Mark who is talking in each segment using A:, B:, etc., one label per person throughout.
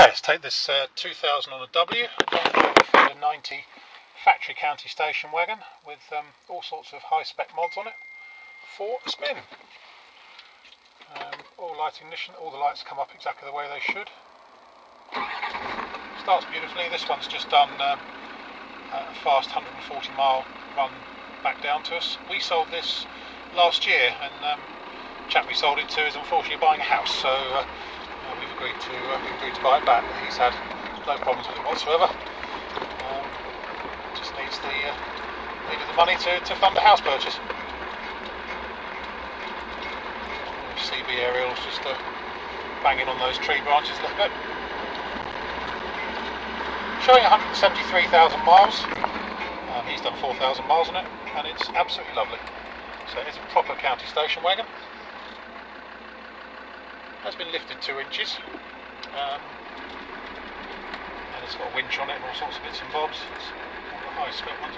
A: Okay, let's take this uh, 2000 on a W, a 90 factory county station wagon with um, all sorts of high spec mods on it for a spin. Um, all light ignition, all the lights come up exactly the way they should. Starts beautifully, this one's just done um, a fast 140 mile run back down to us. We sold this last year and um, chap we sold it to is unfortunately buying a house so uh, to agreed to buy it back. He's had no problems with it whatsoever. Um, just needs the uh, needed the money to, to fund a house purchase. CB aerials just uh, banging on those tree branches a little bit. Showing 173,000 miles. Um, he's done 4,000 miles on it, and it's absolutely lovely. So it's a proper county station wagon has been lifted two inches. Um, and it's got a winch on it and all sorts of bits and bobs. It's one of the high spec ones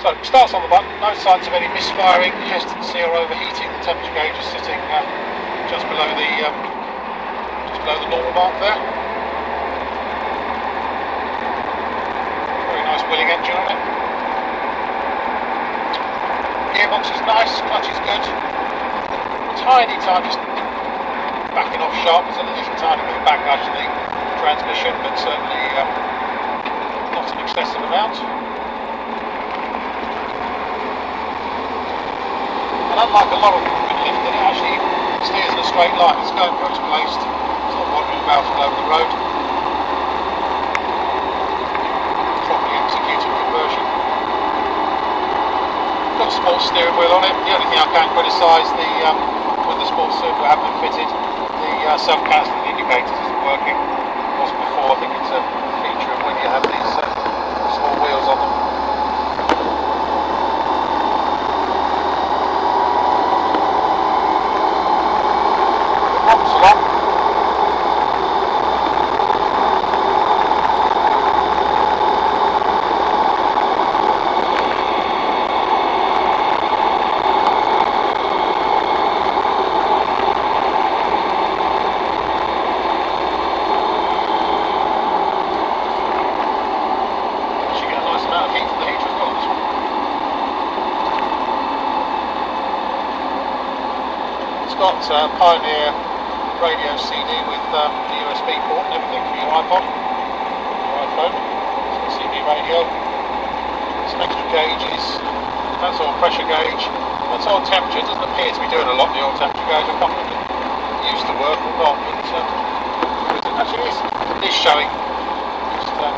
A: so starts on the button. No signs of any misfiring hesitancy or overheating. The temperature gauge is sitting uh, just below the um, just below the normal mark there very nice Willing engine on it gearbox is nice, clutch is good. Tiny, tiny, backing off sharp. There's a little tiny bit of backlash in the transmission, but certainly um, not an excessive amount. And unlike a lot of been lifted, it actually steers in a straight line. It's going where it's placed. It's not wandering about all over the road. Properly executed conversion got a sports steering wheel on it. The only thing I can criticise the um, with the sports wheel having been fitted, the uh, self-cancelling indicators isn't working. It wasn't before. I think it's a feature of when you have these uh, small wheels on them. Got uh, Pioneer radio CD with um, the USB port and everything for your iPod, your iPhone, CD radio, some extra gauges, that's all pressure gauge, that's all temperature, doesn't appear to be doing a lot the old temperature gauge, I can't remember it used to work or not, but um, actually it is, it is showing, just um,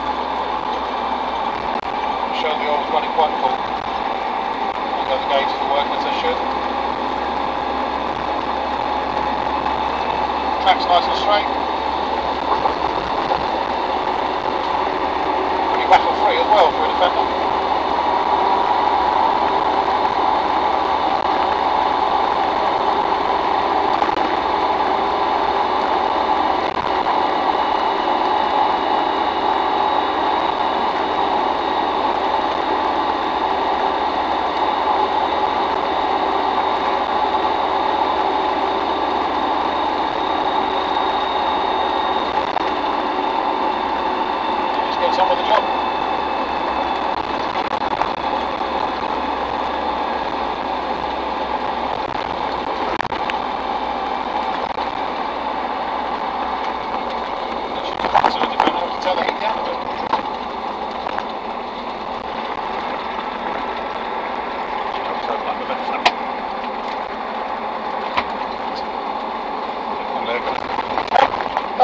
A: showing the oil's running quite full, and the gauges are working as they should. Track's nice and straight. Pretty rattle free as well for a Defender.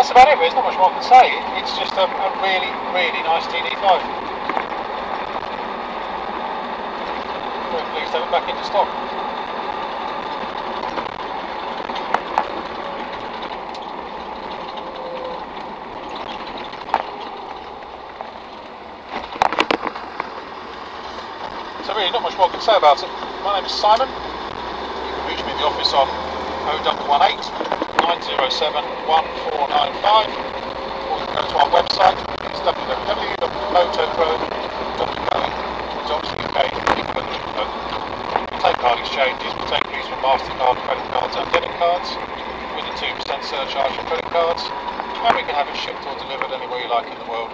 A: That's about it, there's not much more I can say. It's just a, a really, really nice TD5. Very pleased to have it back into stock. So really not much more I can say about it. My name is Simon. You can reach me in the office on 0118 907 1495 or you go to our website it's we Take card exchanges. We take fees from MasterCard, credit cards and debit cards with a 2% surcharge for credit cards. And we can have it shipped or delivered anywhere you like in the world.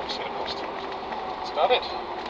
A: Obviously the cost. That's about it.